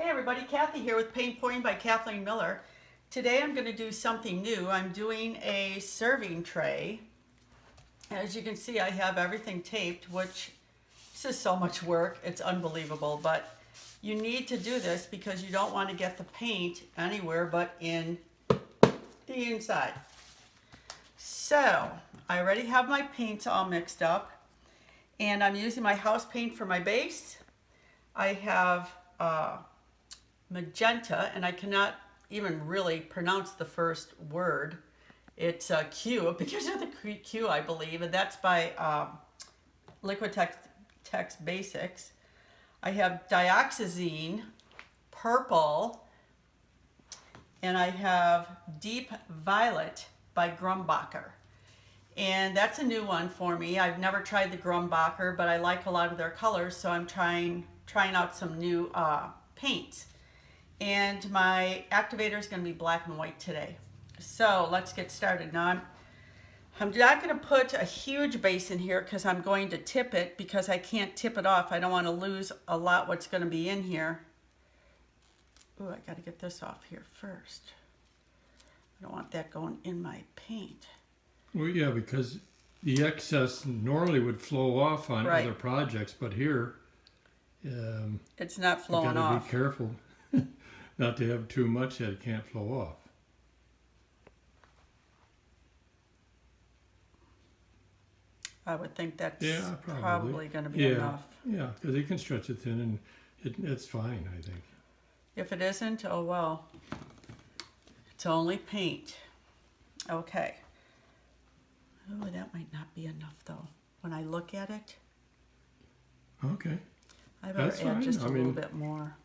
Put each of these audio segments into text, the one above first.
Hey everybody, Kathy here with Paint Pouring by Kathleen Miller. Today I'm going to do something new. I'm doing a serving tray. As you can see, I have everything taped, which this is so much work. It's unbelievable, but you need to do this because you don't want to get the paint anywhere but in the inside. So, I already have my paints all mixed up, and I'm using my house paint for my base. I have uh, magenta, and I cannot even really pronounce the first word. It's uh, Q, because of the Q, I believe, and that's by um, Liquitex Text Basics. I have dioxazine, purple, and I have deep violet by Grumbacher. And that's a new one for me. I've never tried the Grumbacher, but I like a lot of their colors, so I'm trying trying out some new uh, paints. And my activator is going to be black and white today. So let's get started. Now I'm, I'm not going to put a huge base in here because I'm going to tip it because I can't tip it off. I don't want to lose a lot what's going to be in here. Oh, I got to get this off here first. I don't want that going in my paint. Well, yeah, because the excess normally would flow off on right. other projects, but here um, it's not flowing off. Be careful not to have too much that it can't flow off. I would think that's yeah, probably, probably going to be yeah, enough. Yeah, because you can stretch it thin and it, it's fine, I think. If it isn't, oh well. It's only paint. Okay. Oh, that might not be enough though. When I look at it. Okay. I better That's add fine. just a I little mean, bit more.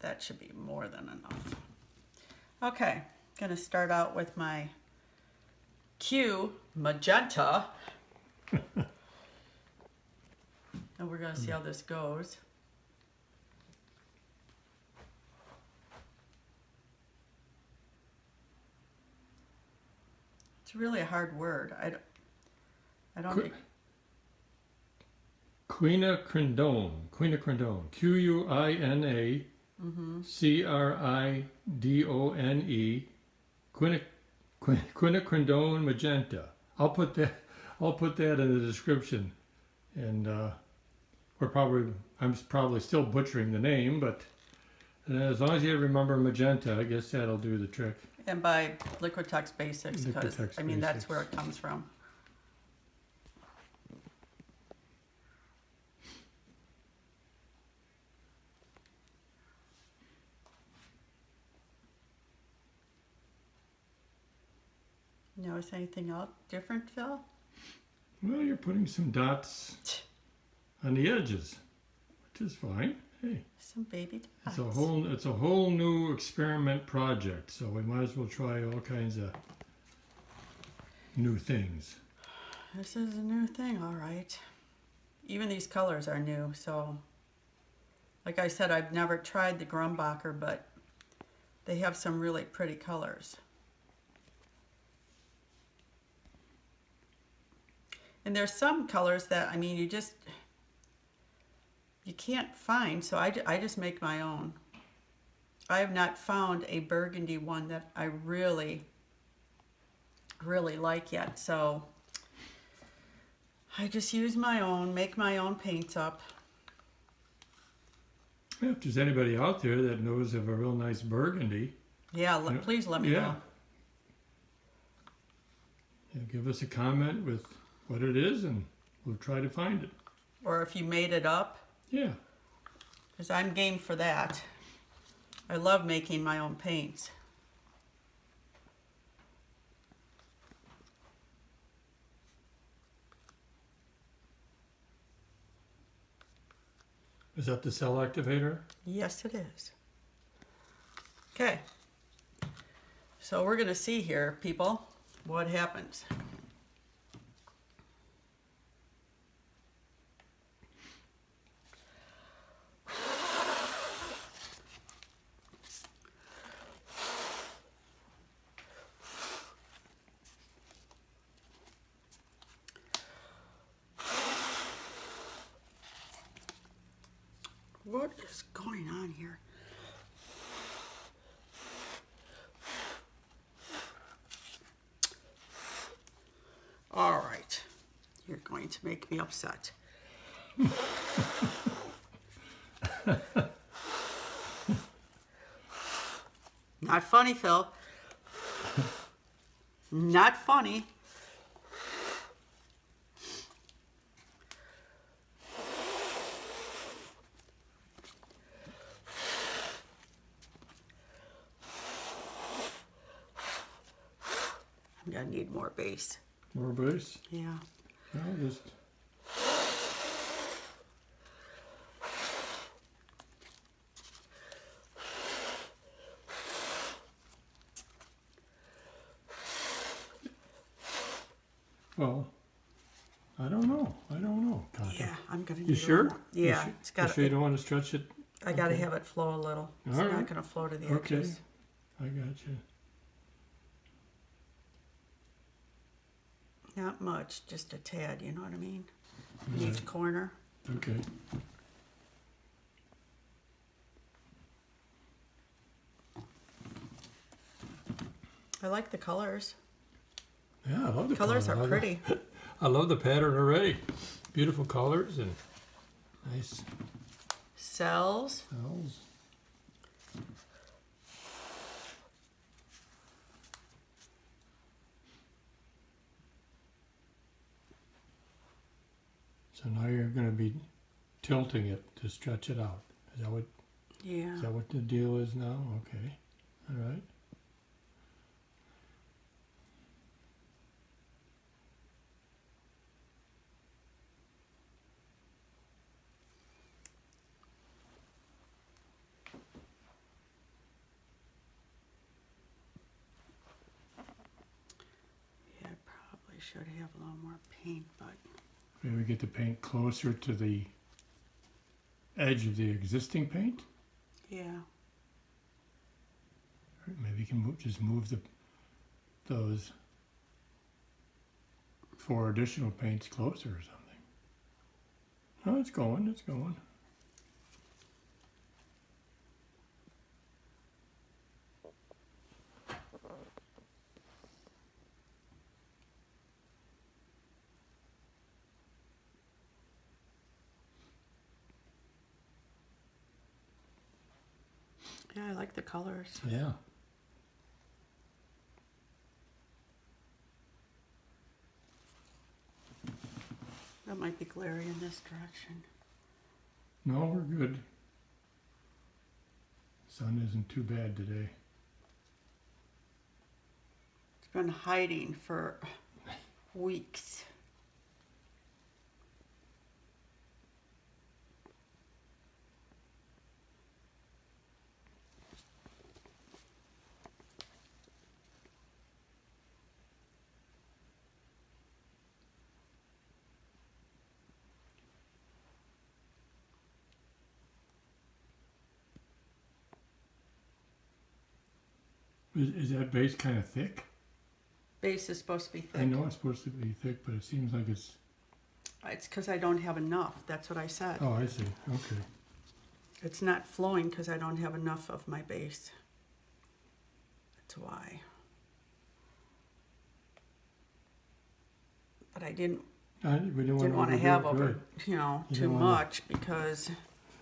That should be more than enough. Okay, gonna start out with my Q magenta. and we're gonna see how this goes. It's really a hard word. I don't. I don't. Qu- Quinacridone. Quinacridone. Q U I N A C R I D O N E. Quinacridone magenta. I'll put that. I'll put that in the description, and uh, we're probably. I'm probably still butchering the name, but as long as you remember magenta, I guess that'll do the trick. And by Liquitex Basics, because I mean that's where it comes from. Notice anything else different, Phil? Well, you're putting some dots on the edges, which is fine. Hey. Some baby dots. It's a whole it's a whole new experiment project, so we might as well try all kinds of new things. This is a new thing, all right. Even these colors are new, so like I said, I've never tried the Grumbacher, but they have some really pretty colors. And there's some colors that, I mean, you just, you can't find, so I, I just make my own. I have not found a burgundy one that I really, really like yet, so I just use my own, make my own paints up. If there's anybody out there that knows of a real nice burgundy. Yeah, you know, please let me yeah. know. Yeah, give us a comment with what it is and we'll try to find it. Or if you made it up. Yeah. Because I'm game for that. I love making my own paints. Is that the cell activator? Yes, it is. Okay. So we're going to see here, people, what happens. What is going on here? All right. You're going to make me upset. Not funny, Phil. Not funny. I'm need more base. More base? Yeah. No, just. Well, I don't know. I don't know. Yeah, I'm gonna You sure? You Yeah, su- it's You got. sure you don't want to stretch it? I gotta okay. have it flow a little. It's All not right. gonna flow to the Okay. edges. I got you. Not much, just a tad. You know what I mean? In each corner. Okay. I like the colors. Yeah, I love the Colors color. I are pretty. I love the pattern already. Beautiful colors and nice Cells. cells. So now you're going to be tilting it to stretch it out. Is that what Yeah. is that what the deal is now? Okay. All right. Yeah, I probably should have a little more paint, but Maybe get the paint closer to the edge of the existing paint. yeah. Or Maybe you can move, just move the those four additional paints closer or something. No, it's going. It's going. Yeah, I like the colors. Yeah. That might be glary in this direction. No, we're good. Sun isn't too bad today. It's been hiding for weeks. Is, is that base kind of thick? Base is supposed to be thick. I know it's supposed to be thick, but it seems like it's. It's because I don't have enough. That's what I said. Oh, I see. Okay. It's not flowing because I don't have enough of my base. That's why. But I didn't I, we don't didn't want to to have it. over, you know, You too much because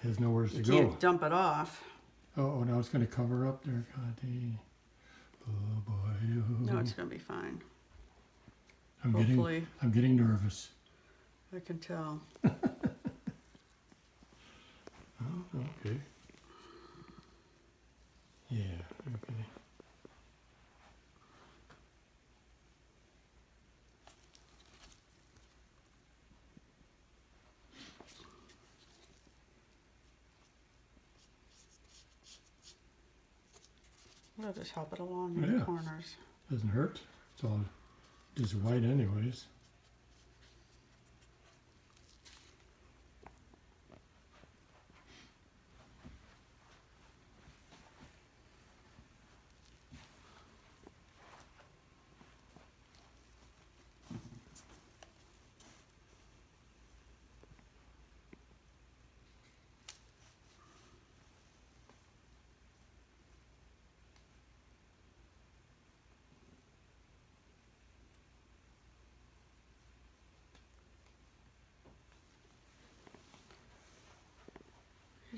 There's nowhere to you go. can't dump it off. Oh, oh, now it's going to cover up there, Connie. Oh boy. No, it's gonna be fine. I'm getting, I'm getting nervous. I can tell. Oh, okay. Yeah, okay. We'll just help it along in Yeah. the corners. Doesn't hurt. It's all just white anyways.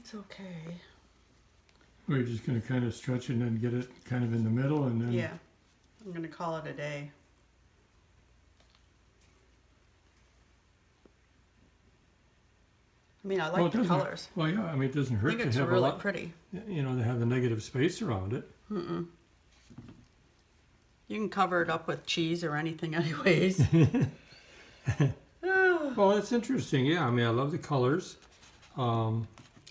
That's okay. We're just gonna kind of stretch it and then get it kind of in the middle and then. Yeah, I'm gonna call it a day. I mean, I Well, like it the colors. Well, yeah, I mean, it doesn't I hurt think to it's have a really lot, pretty. you know, to have the negative space around it. Mm-mm. You can cover it up with cheese or anything anyways. Oh, Well, it's interesting, yeah, I mean, I love the colors. Um,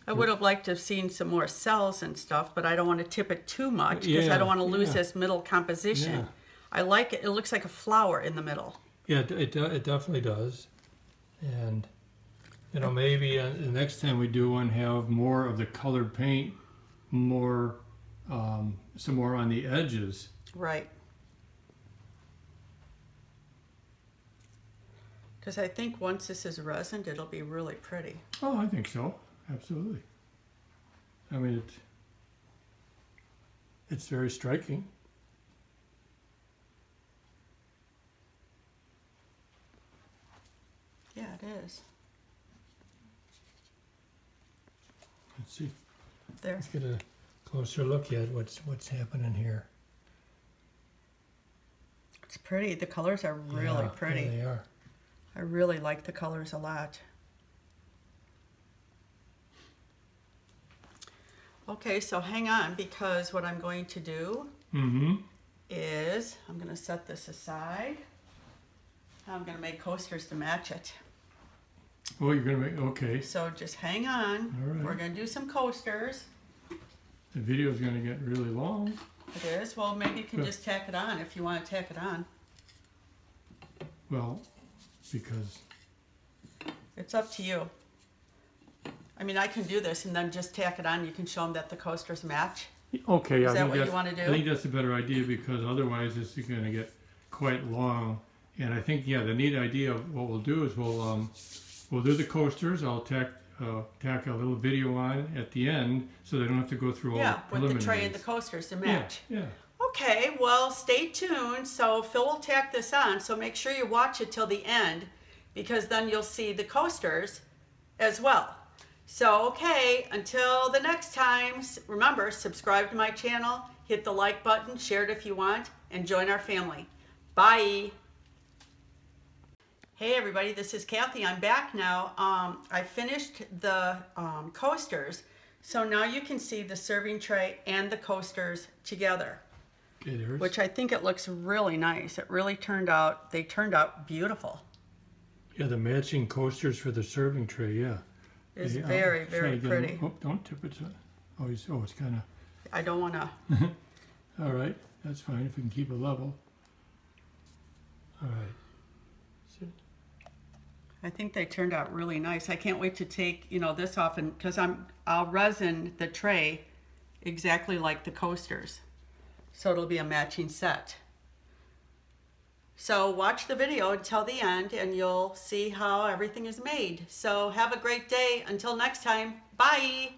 I would have liked to have seen some more cells and stuff, but I don't want to tip it too much because I don't want to lose yeah. this middle composition. Yeah. I like it. It looks like a flower in the middle. Yeah, it, it, it definitely does. And, you know, maybe uh, the next time we do one, have more of the colored paint, more, um, some more on the edges. Right. Because I think once this is resined, it'll be really pretty. Oh, I think so, absolutely. I mean, it, it's very striking. Yeah, it is. Let's see, There. let's get a closer look at what's, what's happening here. It's pretty. The colors are really Yeah, yeah, pretty. They are. I really like the colors a lot. Okay, so hang on because what I'm going to do Mm-hmm. is I'm going to set this aside. I'm going to make coasters to match it. Oh, you're gonna make, okay, So just hang on. All right. We're going to do some coasters. the video is gonna get really long. It is. Well, maybe you can Yeah. just tack it on if you want to tack it on. Well, because, It's up to you. I mean, I can do this and then just tack it on. You can show them that the coasters match. okay, Is I that think what you that's, wanna do? I think that's a better idea because otherwise this is gonna get quite long. And I think, yeah, the neat idea of what we'll do is we'll, um, we'll do the coasters. I'll tack, uh, tack a little video on at the end so they don't have to go through all Yeah, the with the tray and the preliminaries. coasters to Yeah, match. yeah. Okay, well, stay tuned. So Phil will tack this on. So make sure you watch it till the end because then you'll see the coasters as well. So, okay, until the next time, remember, subscribe to my channel, hit the like button, share it if you want, and join our family. Bye. Hey everybody, this is Kathy. I'm back now. Um, I finished the um, coasters, so now you can see the serving tray and the coasters together which I think it looks really nice. It really turned out, they turned out beautiful. yeah, the matching coasters for the serving tray, yeah. It's Yeah, I'll very, very get 'em- pretty. Oh, don't tip it. so- Oh, it's, oh, it's kinda, I don't want to, all right, that's fine if we can keep it level. All right. I think they turned out really nice. I can't wait to take, you know, this off and, because I'm, I'll resin the tray exactly like the coasters. So it'll be a matching set. So watch the video until the end and you'll see how everything is made. So have a great day. Until next time, bye.